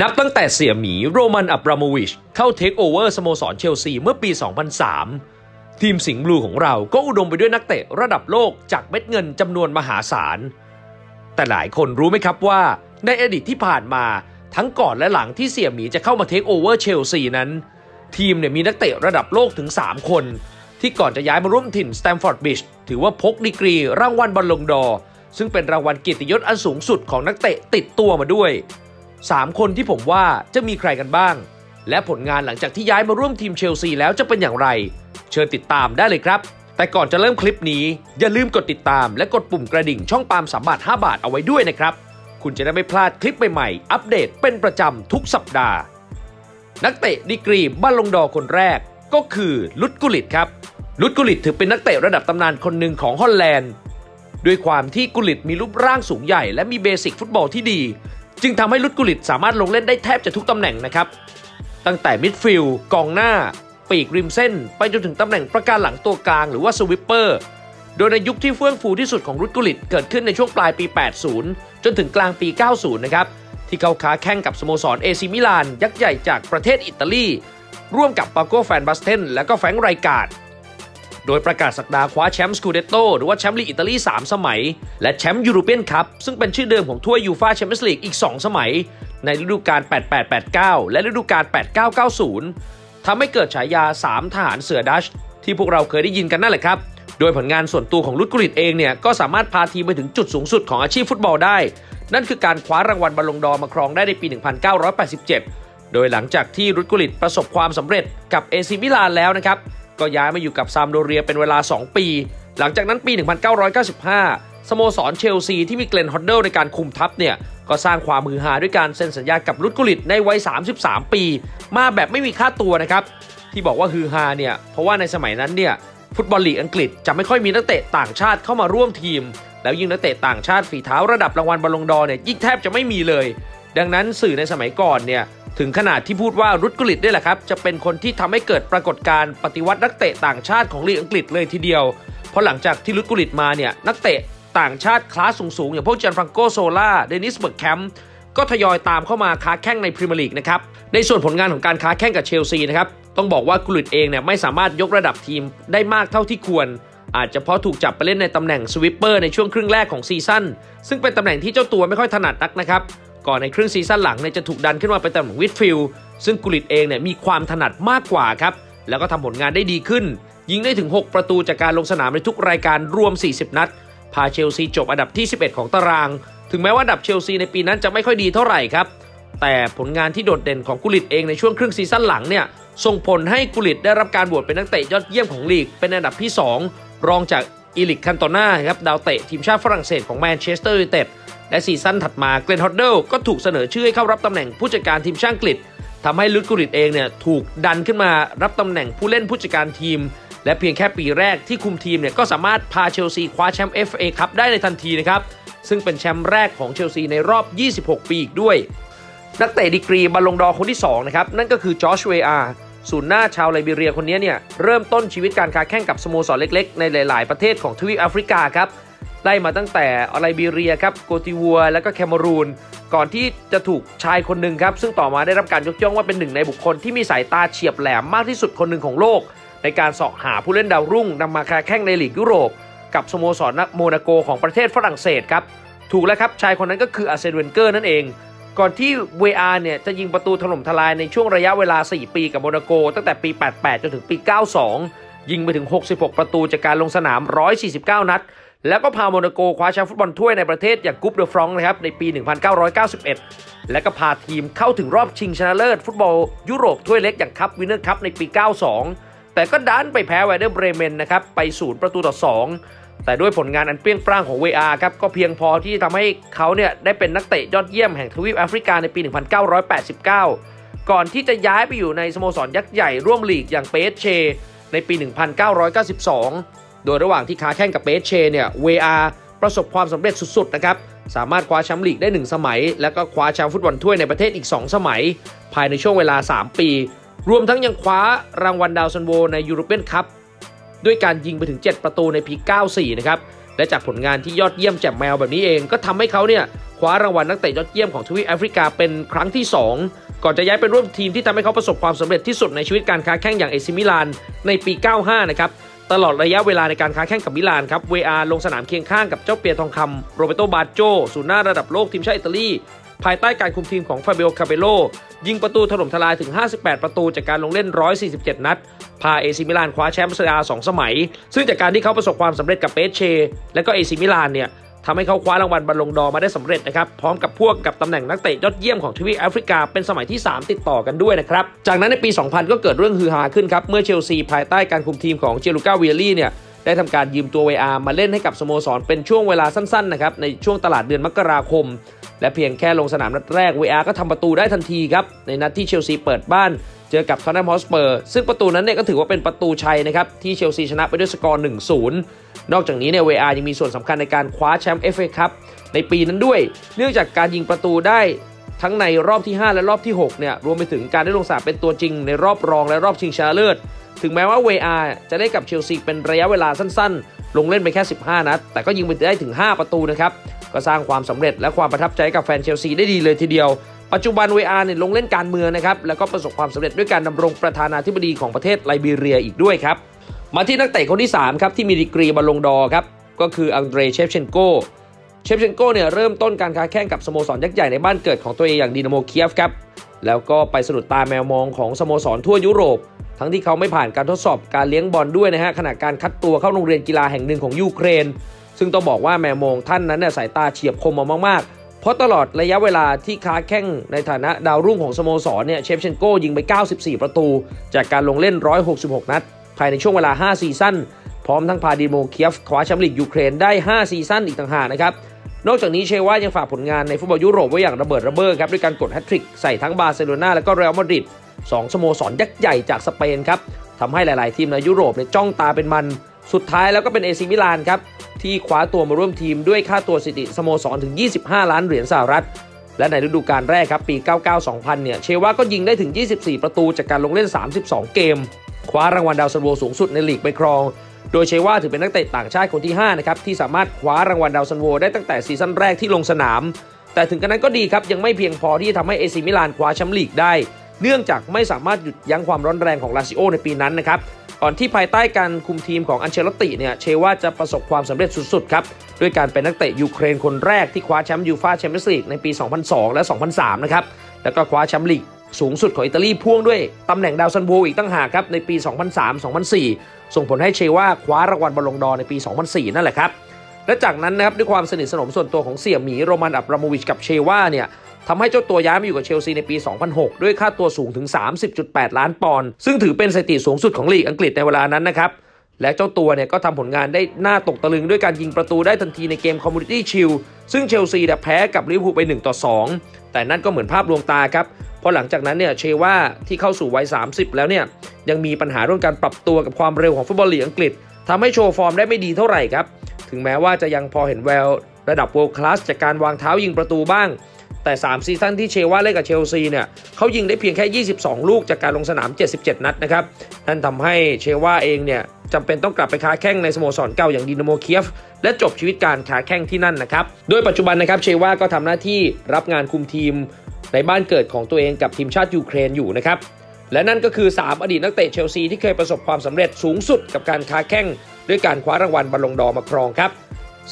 นับตั้งแต่เสี่ยหมีโรมันอับราโมวิชเข้าเทคโอเวอร์สโมสรเชลซีเมื่อปี 2003 ทีมสิงห์ blue ของเราก็อุดมไปด้วยนักเตะระดับโลกจากเม็ดเงินจำนวนมหาศาล แต่หลายคนรู้ไหมครับว่า ในอดีตที่ผ่านมาทั้งก่อนและหลังที่เสี่ยหมีจะเข้ามาเทคโอเวอร์เชลซีนั้น ทีมเนี่ยมีนักเตะระดับโลกถึง 3 คน ที่ก่อนจะย้ายมาร่วมถิ่นสแตมฟอร์ดบริดจ์ถือว่าพกดีกรีรางวัลบัลลงดอร์ ซึ่งเป็นรางวัลเกียรติยศอันสูงสุดของนักเตะติดตัวมาด้วย 3 คนที่ผมว่าจะมีใครกันบ้าง และผลงานหลังจากที่ย้ายมาร่วมทีมเชลซีแล้วจะเป็นอย่างไร เชิญติดตามได้เลยครับ แต่ก่อนจะเริ่มคลิปนี้ อย่าลืมกดติดตามและกดปุ่มกระดิ่งช่องปาล์มสามบาท5บาทเอาไว้ด้วยนะครับ คุณจะได้ไม่พลาดคลิปใหม่ๆ อัปเดตเป็นประจำทุกสัปดาห์ นักเตะดีกรีบัลลงดอร์คนแรกก็คือลุดกุลิตครับรุดกุลลิตถือเป็นนักเตะระดับตำนานคนหนึ่งของฮอลแลนด์ด้วยความที่กุลิตมีรูปร่างสูงใหญ่และมี basic ฟุตบอลที่ดี จึงทำให้รุดกุลลิตสามารถลงเล่นได้แทบจะทุกตำแหน่งนะครับ ตั้งแต่ midfield กองหน้า ปีกริมเส้น ไปจนถึงตำแหน่งปราการหลังตัวกลางหรือว่า sweeper โดยในยุคที่เฟื่องฟูที่สุดของรุดกุลิตเกิดขึ้นในช่วงปลายปี 80 จนถึงกลางปี 90 นะครับ ที่เขาค้าแข่งกับสโมสรเอซีมิลาน ยักษ์ใหญ่จากประเทศอิตาลี ร่วมกับมาร์โกฟานบาสเทนและก็แฟรงก์ไรจ์การ์ด โดยประกาศศักดาคว้าแชมป์สกูเดโตหรือว่าแชมป์ลีกอิตาลี 3 สมัย และแชมป์ยูโรเปียนคัพซึ่งเป็นชื่อเดิมของถ้วยยูฟาแชมเปี้ยนส์ลีกอีก 2 สมัย ในฤดูกาล 88-89 และฤดูกาล 89-90 ทำให้เกิดฉายา 3 ทหารเสือดัตช์ ที่พวกเราเคยได้ยินกันนั่นแหละครับโดยผลงานส่วนตัวของรุดกุลลิตเองเนี่ยก็สามารถพาทีมไปถึงจุดสูงสุดของอาชีพฟุตบอลได้ นั่นคือการคว้ารางวัลบัลลงดอร์มาครองได้ในปี 1987 โดยหลังจากที่รุดกุลิตประสบความสำเร็จกับเอซีมิลานแล้วนะครับ ก็ย้ายมาอยู่กับซามพ์โดเรียเป็นเวลา 2 ปี หลังจากนั้นปี 1995 สโมสรเชลซีที่มีเกลนฮอดเดิลในการคุมทัพเนี่ย ก็สร้างความฮือฮาด้วยการเซ็นสัญญากับรุดกุลิตในวัย 33 ปี มาแบบไม่มีค่าตัวนะครับ ที่บอกว่าฮือฮาเนี่ย เพราะว่าในสมัยนั้นเนี่ยฟุตบอลลีกอังกฤษจะไม่ค่อยมีนักเตะต่างชาติเข้ามาร่วมทีม แล้วยิ่งนักเตะต่างชาติฝีเท้าระดับรางวัลบัลลงดอร์เนี่ยยิ่งแทบจะไม่มีเลย ดังนั้นสื่อในสมัยก่อนเนี่ย ถึงขนาดที่พูดว่ารุดกุลิตนี่แหละครับ จะเป็นคนที่ทำให้เกิดปรากฏการณ์ปฏิวัตินักเตะต่างชาติของลีกอังกฤษเลยทีเดียว เพราะหลังจากที่รุดกุลิตมาเนี่ยนักเตะต่างชาติคลาสสูงๆ อย่างพวกจันฟรังโกโซล่าเดนิสเบิร์กแคมป์ก็ทยอยตามเข้ามาค้าแข่งในพรีเมียร์ลีกนะครับในส่วนผลงานของการค้าแข่งกับเชลซีนะครับต้องบอกว่ากุลิตเองเนี่ยไม่สามารถยกระดับทีมได้มากเท่าที่ควร อาจจะเพราะถูกจับไปเล่นในตำแหน่ง sweeper ในช่วงครึ่งแรกของ seasonซึ่งเป็นตำแหน่งที่เจ้าตัวไม่ค่อยถนัดนักนะครับ ก่อนในครึ่งซีซั่นหลังเนี่ยจะถูกดันขึ้นมาเป็นตำแหน่งวิดฟิลด์ซึ่งกุลิตเองเนี่ยมีความถนัดมากกว่าครับ แล้วก็ทำผลงานได้ดีขึ้น ยิงได้ถึง 6 ประตูจากการลงสนามในทุกรายการรวม 40 นัด พาเชลซีจบอันดับที่ 11 ของตาราง ถึงแม้ว่าอันดับเชลซีในปีนั้นจะไม่ค่อยดีเท่าไหร่ครับ แต่ผลงานที่โดดเด่นของกุลิตเองในช่วงครึ่งซีซั่นหลังเนี่ยส่งผลให้กุลิตได้รับการโหวตเป็นนักเตะยอดเยี่ยมของลีกเป็นอันดับที่ 2 รองจากเอริกคันโตนาครับดาวเตะทีมชาติฝรั่งเศสของแมนเชสเตอร์ยูไนเต็ด และซีซั่นถัดมาเกล็นฮอดเดิลก็ถูกเสนอชื่อให้เข้ารับตำแหน่งผู้จัดการทีมชาติอังกฤษทำให้รุดกุลลิตเองเนี่ยถูกดันขึ้นมารับตำแหน่งผู้เล่นผู้จัดการทีม และเพียงแค่ปีแรกที่คุมทีมเนี่ยก็สามารถพาเชลซีคว้าแชมป์ FA คัพได้ในทันทีนะครับซึ่งเป็นแชมป์แรกของเชลซีในรอบ 26 ปีอีกด้วย นักเตะดีกรีบัลลงดอร์คนที่2นะครับนั่นก็คือจอร์จเวอาศูนย์หน้าชาวไลบีเรียคนนี้เนี่ยเริ่มต้นชีวิตการค้าแข่งกับสโมสรเล็กๆ ในหลาย ๆ ประเทศของทวีปแอฟริกาครับ ไล่มาตั้งแต่อไลบีเรียครับโกติวัว และก็แคนารูน ก่อนที่จะถูกชายคนหนึ่งครับ ซึ่งต่อมาได้รับการยกย่องว่าเป็นหนึ่งในบุคคลที่มีสายตาเฉียบแหลมมากที่สุดคนหนึ่งของโลก ในการสาะหาผู้เล่นดาวรุ่งนำมาคาแข่งในลีกยุโรป กับสโมสรโมนาโกของประเทศฝรั่งเศสครับถูกแล้วครับชายคนนั้นก็คืออาร์เซนเวนเกอร์นั่นเอง ก่อนที่เวอาเนี่ยจะยิงประตูถล่มทลายในช่วงระยะเวลา 4 ปีกับโมนาโก ตั้งแต่ปี 88 จนถึงปี 92 ยิงไปถึง 66 ประตูจากการลงสนาม 149 นัด แล้วก็พาโมนาโกคว้าแชมป์ฟุตบอลถ้วยในประเทศอย่าง Coupe de France นะครับในปี 1991 และก็พาทีมเข้าถึงรอบชิงชนะเลิศฟุตบอลยุโรปถ้วยเล็กอย่าง Cup Winners' Cup ในปี 92 แต่ก็ดันไปแพ้แวร์เดอร์เบรเมนนะครับไปศูนย์ประตูต่อ 2 แต่ด้วยผลงานอันเปรี้ยงปร้างของ VR ครับก็เพียงพอที่ทำให้เขาเนี่ยได้เป็นนักเตะยอดเยี่ยมแห่งทวีปแอฟริกาในปี 1989 ก่อนที่จะย้ายไปอยู่ในสโมสรยักษ์ใหญ่ร่วมลีกอย่างเปแอสเช ในปี 1992 โดยระหว่างที่ค้าแข่งกับเปเชเนี่ย VR ประสบความสำเร็จสุดๆนะครับ สามารถคว้าแชมป์ลีกได้ 1 สมัย แล้วก็คว้าแชมป์ฟุตบอลถ้วยในประเทศอีก 2 สมัย ภายในช่วงเวลา 3 ปี รวมทั้งยังคว้ารางวัลดาวซัลโวใน European Cup ด้วยการยิงไปถึง 7 ประตูในปี 94 นะครับ และจากผลงานที่ยอดเยี่ยมแจ่มแมวแบบนี้เอง ก็ทำให้เขาเนี่ยคว้ารางวัลนักเตะยอดเยี่ยมของทวีปแอฟริกาเป็นครั้งที่ 2 ก่อนจะย้ายไปร่วมทีมที่ทำให้เขาประสบความสำเร็จที่สุดในชีวิตการค้าแข้งอย่างเอซีมิลานในปี 95 นะครับ ตลอดระยะเวลาในการค้าแข้งกับมิลานครับเวอาลงสนามเคียงข้างกับเจ้าเปียทองคำโรแบร์โตบาจโจศูนย์หน้าระดับโลกทีมชาติอิตาลี ภายใต้การคุมทีมของฟาบิโอคาเปลโลยิงประตูถล่มทลายถึง 58 ประตูจากการลงเล่น 147 นัด พาเอซีมิลานคว้าแชมป์เซเรียอาสองสมัย ซึ่งจากการที่เขาประสบความสำเร็จกับเปแอสเช และก็เอซีมิลานเนี่ย ทำให้เขาคว้ารางวัลบัลลงดอร์มาได้สำเร็จนะครับ พร้อมกับพ่วงกับตำแหน่งนักเตะยอดเยี่ยมของทวีปแอฟริกาเป็นสมัยที่ 3 ติดต่อกันด้วยนะครับ จากนั้นในปี 2000 ก็เกิดเรื่องฮือฮาขึ้นครับ เมื่อเชลซีภายใต้การคุมทีมของจานลูกาวิอัลลี่เนี่ยได้ทำการยืมตัวเวอามาเล่นให้กับสโมสรเป็นช่วงเวลาสั้นๆนะครับในช่วงตลาดเดือนมกราคม และเพียงแค่ลงสนามนัดแรกเวอาก็ทำประตูได้ทันทีครับในนัดที่เชลซีเปิดบ้าน เจอกับท็อตแนมฮอตสเปอร์ซึ่งประตูนั้นเนี่ยก็ถือว่าเป็นประตูชัยนะครับที่เชลซีชนะไปด้วยสกอร์1-0 นอกจากนี้เนี่ยเวอายังมีส่วนสำคัญในการคว้าแชมป์ FA คัพในปีนั้นด้วย เนื่องจากการยิงประตูได้ทั้งในรอบที่ 5 และรอบที่6เนี่ยรวมไปถึงการได้ลงสนามเป็นตัวจริงในรอบรองและรอบชิงชนะเลิศถึงแม้ว่าเวอาจะได้กับเชลซีเป็นระยะเวลาสั้นๆ ลงเล่นไปแค่ 15 นัด แต่ก็ยิงไปได้ถึง 5 ประตูนะครับ ก็สร้างความสำเร็จและความประทับใจกับแฟนเชลซีได้ดีเลยทีเดียว ปัจจุบันเวอาเนี่ยลงเล่นการเมืองนะครับแล้วก็ประสบความสำเร็จด้วยการดำรงประธานาธิบดีของประเทศไลบีเรียอีกด้วยครับมาที่นักเตะคนที่3ครับที่มีดีกรีบัลลงดอร์ครับก็คืออังเดรเชฟเชนโกเชฟเชนโกเนี่ยเริ่มต้นการค้าแข้งกับสโมสรยักษ์ใหญ่ในบ้านเกิดของตัวเองอย่างดีนาโมเคียฟครับแล้วก็ไปสะดุดตาแมวมองของสโมสรทั่วยุโรป ทั้งที่เขาไม่ผ่านการทดสอบการเลี้ยงบอลด้วยนะฮะขณะการคัดตัวเข้าโรงเรียนกีฬาแห่งหนึ่งของยูเครน ซึ่งต้องบอกว่าแมวมองท่านนั้นเนี่ยสายตาเฉียบคมมามากๆ เพราะตลอดระยะเวลาที่ค้าแข้งในฐานะดาวรุ่งของสโมสรเนี่ยเชฟเชนโกยิงไป 94 ประตู จากการลงเล่น 166 นัด ภายในช่วงเวลา 5 ซีซั่น พร้อมทั้งพาดีนาโมเคียฟคว้าแชมป์ลีกยูเครนได้ 5 ซีซั่นอีกต่างหากนะครับ นอกจากนี้เชว่ายังฝากผลงานในฟุตบอลยุโรปไว้อย่างระเบิดระเบ้อครับด้วยการกดแฮตทริกใส่ทั้งบาร์เซโลนาและก็เรอัลมาดริดสองสโมสรยักษ์ใหญ่จากสเปนครับทำให้หลาย ๆ ทีมในยุโรปเนี่ยจ้องตาเป็นมัน สุดท้ายแล้วก็เป็นเอซีมิลานครับที่คว้าตัวมาร่วมทีมด้วยค่าตัวสถิติสโมสรถึง 25 ล้านเหรียญสหรัฐ และในฤดูกาลแรกครับปี 99-2000 เนี่ย เชว่าก็ยิงได้ถึง 24 ประตูจากการลงเล่น 32 เกม คว้ารางวัลดาวซัลโวสูงสุดในลีกไปครอง โดยเชว่าถือเป็นนักเตะต่างชาติคนที่ 5 นะครับ ที่สามารถคว้ารางวัลดาวซัลโวได้ตั้งแต่ซีซั่นแรกที่ลงสนาม แต่ถึงกระนั้นก็ดีครับยังไม่เพียงพอที่จะทำให้เอซีมิลานคว้าแชมป์ลีกได้ เนื่องจากไม่สามารถหยุดยั้งความร้อนแรงของลาซิโอในปีนั้นนะครับ ก่อนที่ภายใต้การคุมทีมของอันเชลอตติเนี่ยเชว่าจะประสบความสำเร็จสุดๆครับด้วยการเป็นนักเตะยูเครนคนแรกที่คว้าแชมป์ยูฟาแชมเปี้ยนส์ลีกในปี 2002 และ 2003 นะครับแล้วก็คว้าแชมป์ลีกสูงสุดของอิตาลีพ่วงด้วยตำแหน่งดาวซัลโวอีกต่างหากครับในปี 2003-2004 ส่งผลให้เชว่าคว้ารางวัลบัลลงดอร์ในปี 2004 นั่นแหละครับและจากนั้นนะครับด้วยความสนิทสนมส่วนตัวของเสี่ยหมีโรมันอับราโมวิชกับเชว่าเนี่ย ทำให้เจ้าตัวย้ายมาอยู่กับเชลซีในปี 2006 ด้วยค่าตัวสูงถึง 30.8 ล้านปอนด์ซึ่งถือเป็นสถิติสูงสุดของลีกอังกฤษในเวลานั้นนะครับและเจ้าตัวเนี่ยก็ทำผลงานได้น่าตกตะลึงด้วยการยิงประตูได้ทันทีในเกม Community Shield ซึ่งเชลซีแพ้กับลิเวอร์พูลไป1ต่อ2 แต่นั่นก็เหมือนภาพลวงตาครับเพราะหลังจากนั้นเนี่ยเชว่าที่เข้าสู่วัย 30 แล้วเนี่ยยังมีปัญหาเรื่องการปรับตัวกับความเร็วของฟุตบอลลีกอังกฤษทำให้โชว์ฟอร์มได้ไม่ดีเท่าไหร่ครับ ถึงแม้ว่าจะยังพอเห็นแววระดับ world class จากการวางเท้ายิงประตูบ้าง แต่ 3 ซีซั่นที่เชว่าเล่นกับเชลซีเนี่ยเขายิงได้เพียงแค่ 22 ลูกจากการลงสนาม 77 นัดนะครับ นั่นทำให้เชว่าเองเนี่ยจำเป็นต้องกลับไปค้าแข่งในสโมสรเก่าอย่างดินาโมเคียฟ และจบชีวิตการค้าแข่งที่นั่นนะครับ โดยปัจจุบันนะครับเชว่าก็ทำหน้าที่รับงานคุมทีมในบ้านเกิดของตัวเองกับทีมชาติยูเครนอยู่นะครับและนั่นก็คือ 3 อดีตนักเตะเชลซีที่เคยประสบความสำเร็จสูงสุดกับการค้าแข่งด้วยการคว้ารางวัลบอลลงดอมาครองครับ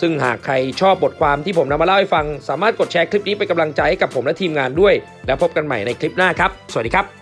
ซึ่งหากใครชอบบทความที่ผมนำมาเล่าให้ฟัง สามารถกดแชร์คลิปนี้เป็นกำลังใจให้กับผมและทีมงานด้วย แล้วพบกันใหม่ในคลิปหน้าครับ สวัสดีครับ